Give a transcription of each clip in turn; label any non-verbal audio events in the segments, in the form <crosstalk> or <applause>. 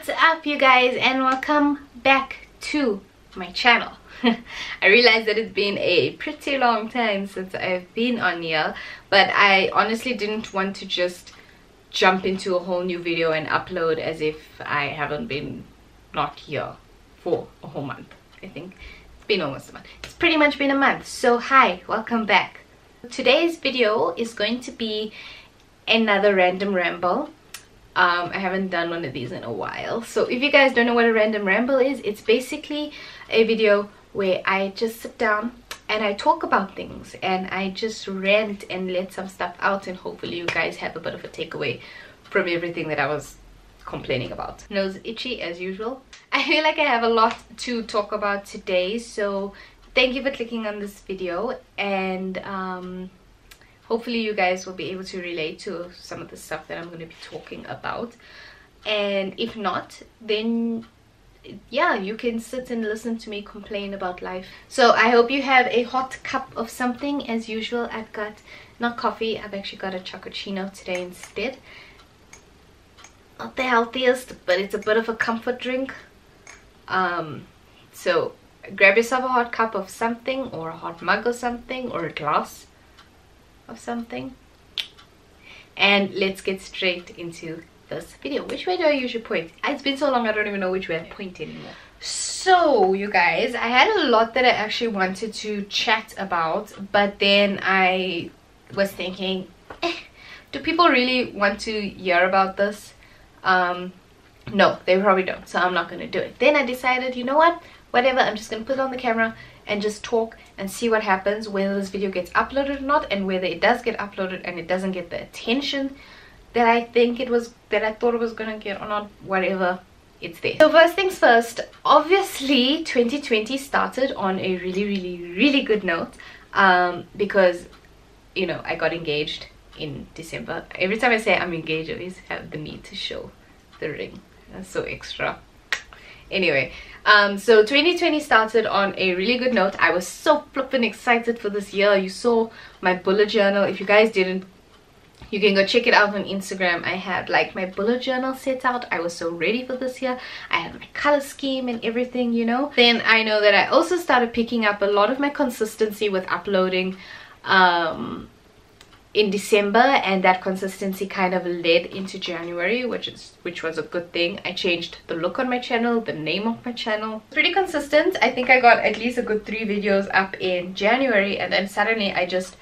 what's up you guys and welcome back to my channel. <laughs> I realize that it's been a pretty long time since I've been on here but I honestly didn't want to just jump into a whole new video and upload as if I haven't been not here for a whole month I think. It's been almost a month. It's pretty much been a month so hi welcome back. Today's video is going to be another random ramble um, I haven't done one of these in a while so if you guys don't know what a random ramble is it's basically a video where I just sit down and I talk about things and I just rant and let some stuff out and hopefully you guys have a bit of a takeaway from everything that I was complaining about. Nose itchy as usual. <laughs> I feel like I have a lot to talk about today so thank you for clicking on this video and um, hopefully you guys will be able to relate to some of the stuff that I'm going to be talking about. And if not then yeah you can sit and listen to me complain about life. So I hope you have a hot cup of something as usual. I've got not coffee. I've actually got a cappuccino today instead. Not the healthiest but it's a bit of a comfort drink. Um so grab yourself a hot cup of something or a hot mug or something or a glass of something. And let's get straight into this video. Which way do i usually point? It's been so long i don't even know which way i point anymore. So you guys i had a lot that i actually wanted to chat about but then i was thinking eh, do people really want to hear about this? Um no they probably don't so i'm not gonna do it. Then i decided you know what? Whatever i'm just gonna put it on the camera and just talk and see what happens whether this video gets uploaded or not and whether it does get uploaded and it doesn't get the attention that I think it was that I thought it was gonna get or not whatever it's there. So first things first obviously 2020 started on a really really really good note um, because you know I got engaged in December. Every time I say I'm engaged I always have the need to show the ring. That's so extra anyway um so 2020 started on a really good note. I was so flipping excited for this year. You saw my bullet journal. If you guys didn't you can go check it out on instagram. I had like my bullet journal set out. I was so ready for this year. I had my color scheme and everything you know? Then i know that i also started picking up a lot of my consistency with uploading um in December and that consistency kind of led into January which is which was a good thing. I changed the look on my channel, the name of my channel. Pretty consistent. I think I got at least a good three videos up in January and then suddenly I just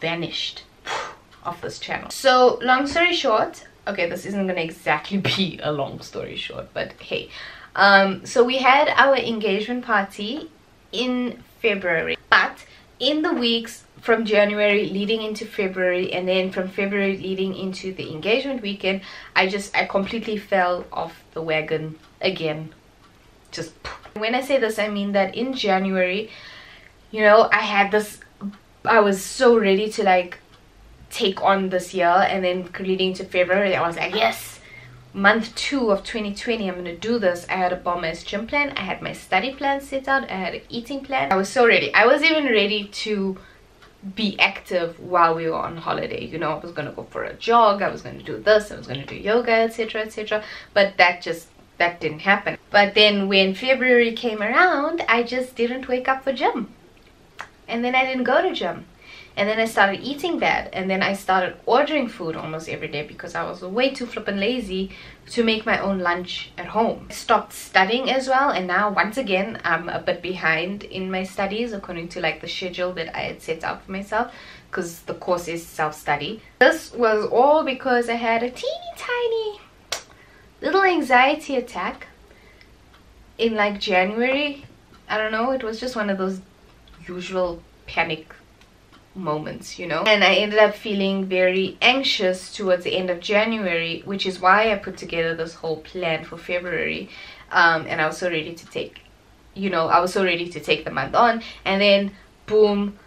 vanished <sighs> off this channel. So long story short, okay this isn't gonna exactly <laughs> be a long story short but hey. Um, so we had our engagement party in February but in the weeks from January leading into February and then from February leading into the engagement weekend I just I completely fell off the wagon again. Just when I say this I mean that in January you know I had this I was so ready to like take on this year and then leading to February I was like yes month two of 2020 i'm gonna do this. I had a bomb gym plan i had my study plan set out i had an eating plan. I was so ready. I was even ready to be active while we were on holiday. You know i was gonna go for a jog i was gonna do this i was gonna do yoga etc etc but that just that didn't happen. But then when february came around i just didn't wake up for gym. And then i didn't go to gym and then I started eating bad and then I started ordering food almost every day because I was way too flippin' lazy to make my own lunch at home. I stopped studying as well and now once again I'm a bit behind in my studies according to like the schedule that I had set out for myself because the course is self-study. This was all because I had a teeny tiny little anxiety attack in like January. I don't know, it was just one of those usual panic moments you know? And i ended up feeling very anxious towards the end of january which is why i put together this whole plan for february. Um, and i was so ready to take you know i was so ready to take the month on. And then boom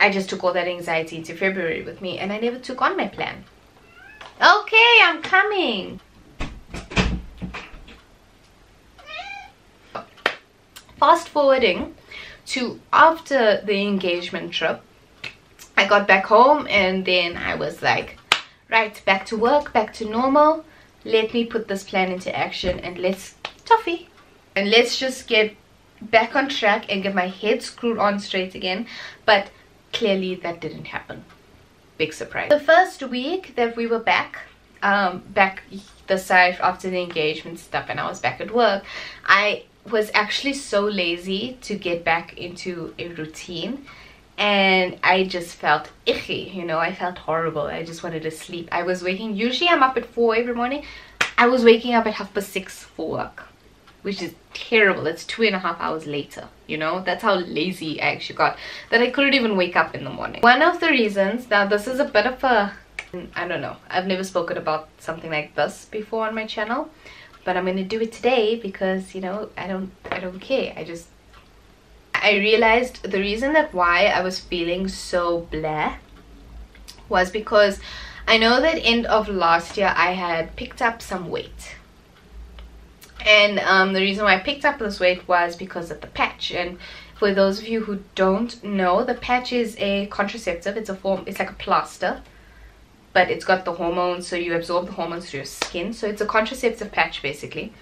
i just took all that anxiety into february with me and i never took on my plan. Okay i'm coming. Fast forwarding to after the engagement trip I got back home and then I was like right back to work back to normal. Let me put this plan into action and let's toffee. And let's just get back on track and get my head screwed on straight again. But clearly that didn't happen. Big surprise. The first week that we were back um back the side after the engagement stuff and i was back at work i was actually so lazy to get back into a routine and I just felt icky, you know, I felt horrible. I just wanted to sleep. I was waking, usually I'm up at 4 every morning. I was waking up at half past 6 for work, which is terrible. It's two and a half hours later, you know. That's how lazy I actually got, that I couldn't even wake up in the morning. One of the reasons, now this is a bit of a, I don't know, I've never spoken about something like this before on my channel, but I'm gonna do it today because, you know, I don't, I don't care. I just I realized the reason that why I was feeling so blah was because I know that end of last year I had picked up some weight. And um, the reason why I picked up this weight was because of the patch. And for those of you who don't know the patch is a contraceptive. It's a form it's like a plaster but it's got the hormones so you absorb the hormones through your skin. So it's a contraceptive patch basically.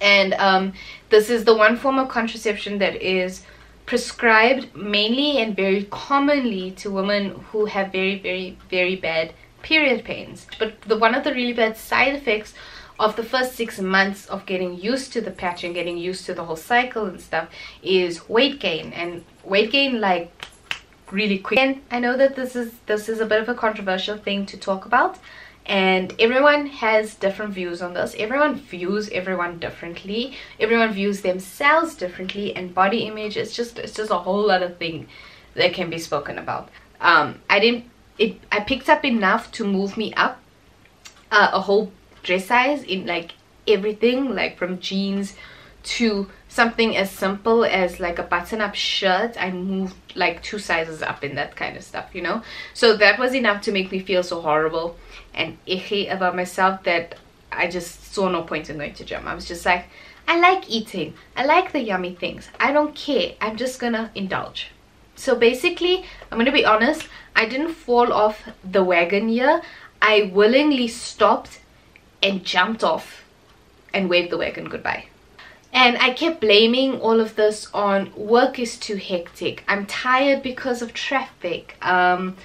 And um, this is the one form of contraception that is prescribed mainly and very commonly to women who have very very very bad period pains. But the one of the really bad side effects of the first six months of getting used to the patch and getting used to the whole cycle and stuff is weight gain. And weight gain like really quick. And i know that this is this is a bit of a controversial thing to talk about and everyone has different views on this. Everyone views everyone differently. Everyone views themselves differently and body image is just it's just a whole other thing that can be spoken about. Um i didn't it i picked up enough to move me up uh, a whole dress size in like everything like from jeans to something as simple as like a button-up shirt i moved like two sizes up in that kind of stuff you know? So that was enough to make me feel so horrible and icky about myself that i just saw no point in going to gym. I was just like i like eating. I like the yummy things. I don't care. I'm just gonna indulge. So basically i'm gonna be honest i didn't fall off the wagon here. I willingly stopped and jumped off and waved the wagon goodbye and I kept blaming all of this on work is too hectic. I'm tired because of traffic. Um,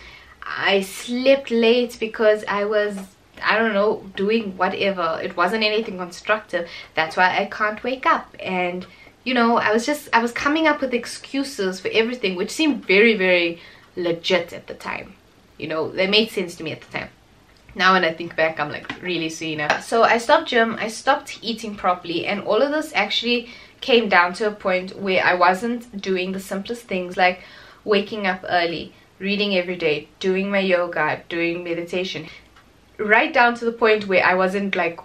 I slept late because I was, I don't know, doing whatever. It wasn't anything constructive. That's why I can't wake up. And, you know, I was just, I was coming up with excuses for everything, which seemed very, very legit at the time. You know, they made sense to me at the time now when I think back I'm like really seeing it. So I stopped gym, I stopped eating properly and all of this actually came down to a point where I wasn't doing the simplest things like waking up early, reading every day, doing my yoga, doing meditation. Right down to the point where I wasn't like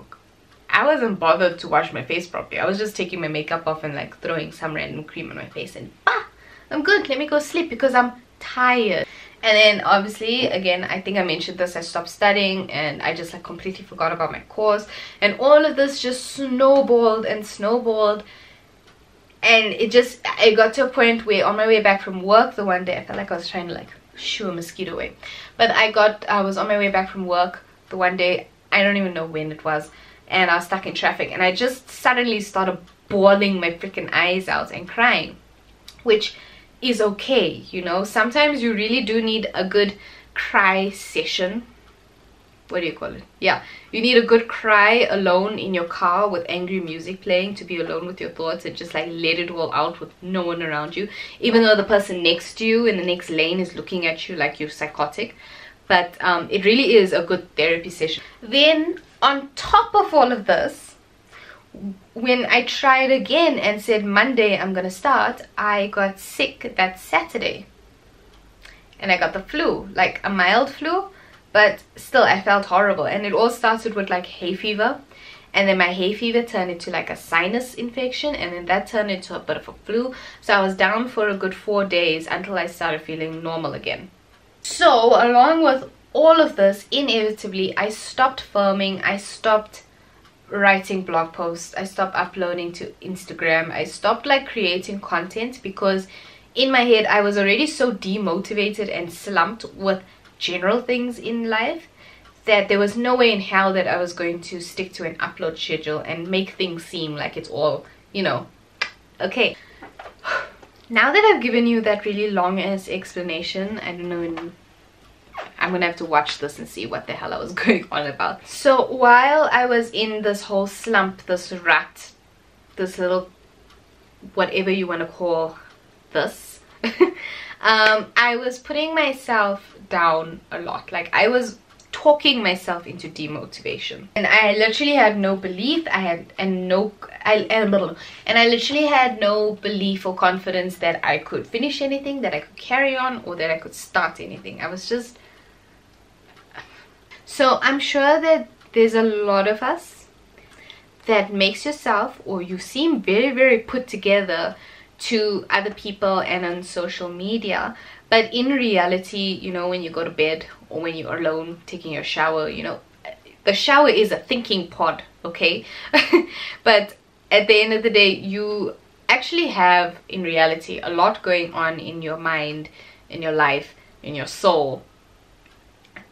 I wasn't bothered to wash my face properly. I was just taking my makeup off and like throwing some random cream on my face and ah, I'm good. Let me go sleep because I'm tired and then obviously again i think i mentioned this i stopped studying and i just like completely forgot about my course. And all of this just snowballed and snowballed. And it just it got to a point where on my way back from work the one day i felt like i was trying to like shoo a mosquito away. But i got i was on my way back from work the one day i don't even know when it was and i was stuck in traffic. And i just suddenly started bawling my freaking eyes out and crying which is okay you know. Sometimes you really do need a good cry session. What do you call it? Yeah. You need a good cry alone in your car with angry music playing to be alone with your thoughts and just like let it all out with no one around you even though the person next to you in the next lane is looking at you like you're psychotic. But um, it really is a good therapy session. Then on top of all of this when I tried again and said Monday I'm gonna start, I got sick that Saturday. And I got the flu, like a mild flu, but still I felt horrible. And it all started with like hay fever. And then my hay fever turned into like a sinus infection and then that turned into a bit of a flu. So I was down for a good four days until I started feeling normal again. So along with all of this, inevitably, I stopped filming, I stopped writing blog posts. I stopped uploading to instagram. I stopped like creating content because in my head i was already so demotivated and slumped with general things in life that there was no way in hell that I was going to stick to an upload schedule and make things seem like it's all, you know, okay. <sighs> Now that I've given you that really long ass explanation, I don't know, I'm gonna have to watch this and see what the hell I was <laughs> going on about. So while I was in this whole slump, this rut, this little whatever you want to call this, <laughs> um, I was putting myself down a lot. Like I was talking myself into demotivation and i literally had no belief i had and no i and i literally had no belief or confidence that i could finish anything that i could carry on or that i could start anything i was just so i'm sure that there's a lot of us that makes yourself or you seem very very put together to other people and on social media. But in reality you know when you go to bed or when you're alone taking your shower you know the shower is a thinking pod okay? <laughs> But at the end of the day you actually have in reality a lot going on in your mind in your life in your soul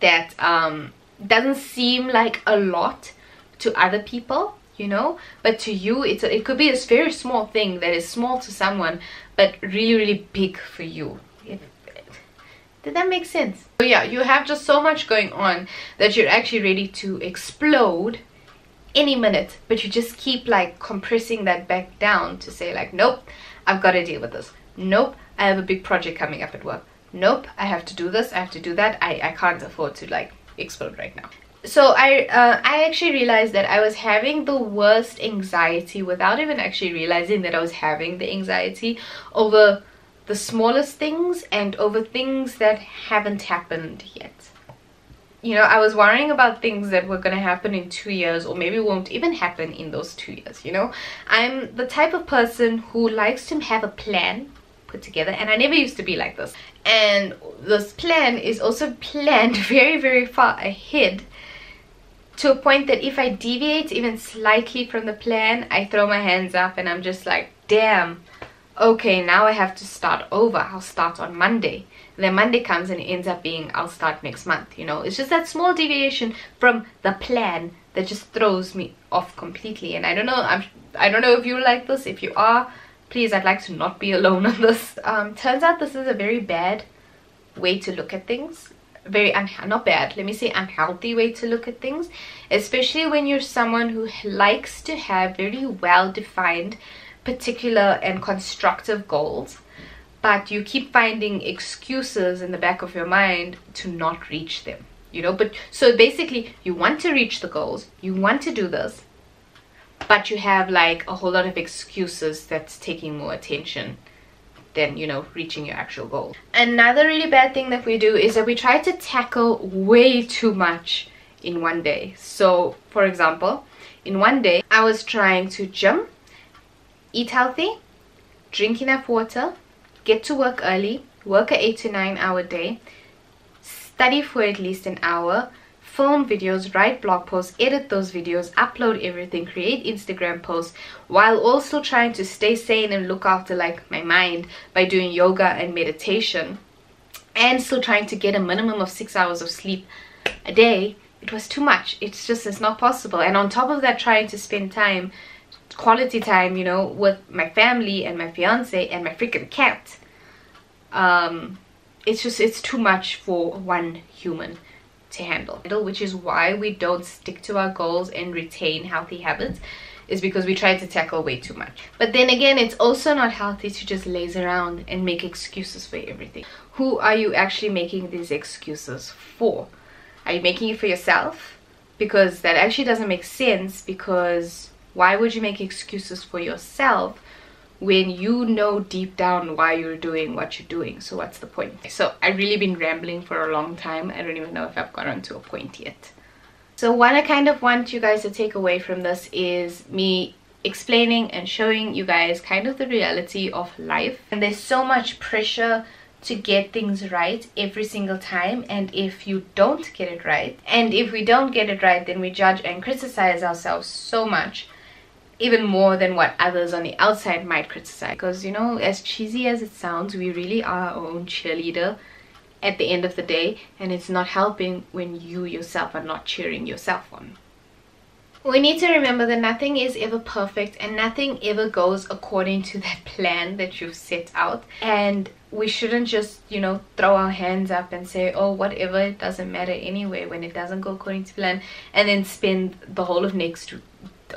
that um doesn't seem like a lot to other people you know? But to you it's a, it could be a very small thing that is small to someone but really really big for you. Did that make sense? So yeah you have just so much going on that you're actually ready to explode any minute but you just keep like compressing that back down to say like nope i've got to deal with this. Nope i have a big project coming up at work. Nope i have to do this i have to do that. I i can't afford to like explode right now so I uh, I actually realized that I was having the worst anxiety without even actually realizing that I was having the anxiety over the smallest things and over things that haven't happened yet. You know, I was worrying about things that were going to happen in two years or maybe won't even happen in those two years, you know. I'm the type of person who likes to have a plan put together and I never used to be like this. And this plan is also planned <laughs> very, very far ahead to a point that if I deviate even slightly from the plan, I throw my hands up and I'm just like, damn, okay, now I have to start over. I'll start on Monday. And then Monday comes and it ends up being, I'll start next month, you know. It's just that small deviation from the plan that just throws me off completely. And I don't know, I'm, I don't know if you're like this. If you are, please, I'd like to not be alone on this. Um, turns out this is a very bad way to look at things very not bad let me say unhealthy way to look at things especially when you're someone who likes to have very well defined particular and constructive goals but you keep finding excuses in the back of your mind to not reach them you know but so basically you want to reach the goals you want to do this but you have like a whole lot of excuses that's taking more attention than you know reaching your actual goal. Another really bad thing that we do is that we try to tackle way too much in one day. So for example in one day i was trying to gym eat healthy drink enough water get to work early work a 8 to 9 hour day study for at least an hour film videos, write blog posts, edit those videos, upload everything, create Instagram posts while also trying to stay sane and look after like my mind by doing yoga and meditation. And still trying to get a minimum of six hours of sleep a day. It was too much. It's just it's not possible. And on top of that trying to spend time quality time you know with my family and my fiance and my freaking cat. Um it's just it's too much for one human to handle. Which is why we don't stick to our goals and retain healthy habits is because we try to tackle way too much. But then again it's also not healthy to just laze around and make excuses for everything. Who are you actually making these excuses for? Are you making it for yourself? Because that actually doesn't make sense because why would you make excuses for yourself when you know deep down why you're doing what you're doing. So what's the point? So i've really been rambling for a long time. I don't even know if i've gotten to a point yet. So what i kind of want you guys to take away from this is me explaining and showing you guys kind of the reality of life. And there's so much pressure to get things right every single time. And if you don't get it right and if we don't get it right then we judge and criticize ourselves so much even more than what others on the outside might criticize. Because you know as cheesy as it sounds we really are our own cheerleader at the end of the day and it's not helping when you yourself are not cheering yourself on. We need to remember that nothing is ever perfect and nothing ever goes according to that plan that you've set out. And we shouldn't just you know throw our hands up and say oh whatever it doesn't matter anyway when it doesn't go according to plan and then spend the whole of next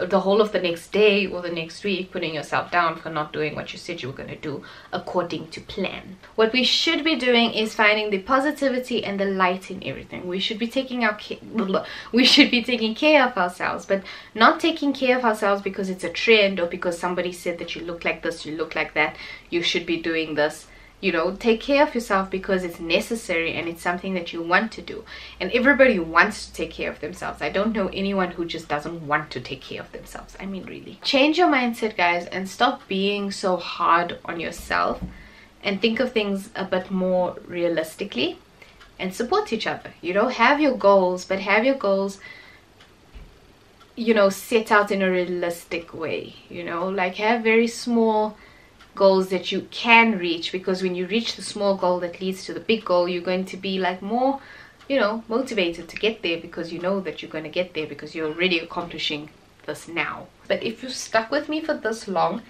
the whole of the next day or the next week putting yourself down for not doing what you said you were going to do according to plan. What we should be doing is finding the positivity and the light in everything. We should be taking our <laughs> we should be taking care of ourselves, but not taking care of ourselves because it's a trend or because somebody said that you look like this, you look like that, you should be doing this you know take care of yourself because it's necessary and it's something that you want to do. And everybody wants to take care of themselves. I don't know anyone who just doesn't want to take care of themselves. I mean really. Change your mindset guys and stop being so hard on yourself and think of things a bit more realistically and support each other. You know have your goals but have your goals you know set out in a realistic way you know? Like have very small goals that you can reach because when you reach the small goal that leads to the big goal you're going to be like more you know motivated to get there because you know that you're going to get there because you're already accomplishing this now. But if you stuck with me for this long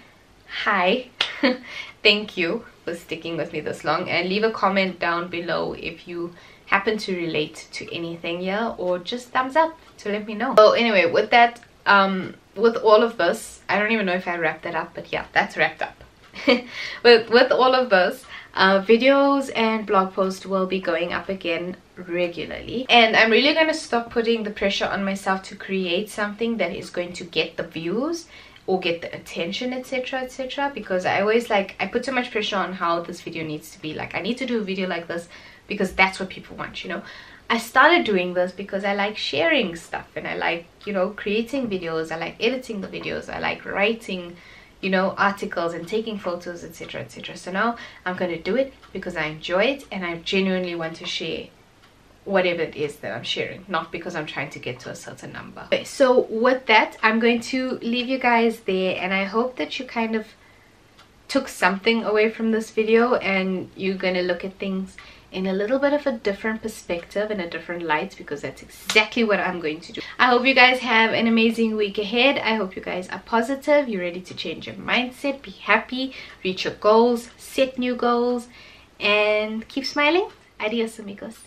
hi. <laughs> Thank you for sticking with me this long. And leave a comment down below if you happen to relate to anything here or just thumbs up to let me know. So anyway with that um with all of this i don't even know if i wrapped that up but yeah that's wrapped up <laughs> with with all of this uh, videos and blog posts will be going up again regularly. And i'm really going to stop putting the pressure on myself to create something that is going to get the views or get the attention etc etc because i always like i put so much pressure on how this video needs to be. Like i need to do a video like this because that's what people want you know? I started doing this because i like sharing stuff and i like you know creating videos. I like editing the videos. I like writing you know articles and taking photos etc etc so now i'm going to do it because i enjoy it and i genuinely want to share whatever it is that i'm sharing not because i'm trying to get to a certain number. Okay, so with that i'm going to leave you guys there and i hope that you kind of took something away from this video and you're to look at things in a little bit of a different perspective and a different light because that's exactly what I'm going to do. I hope you guys have an amazing week ahead. I hope you guys are positive. You're ready to change your mindset, be happy, reach your goals, set new goals, and keep smiling. Adios amigos.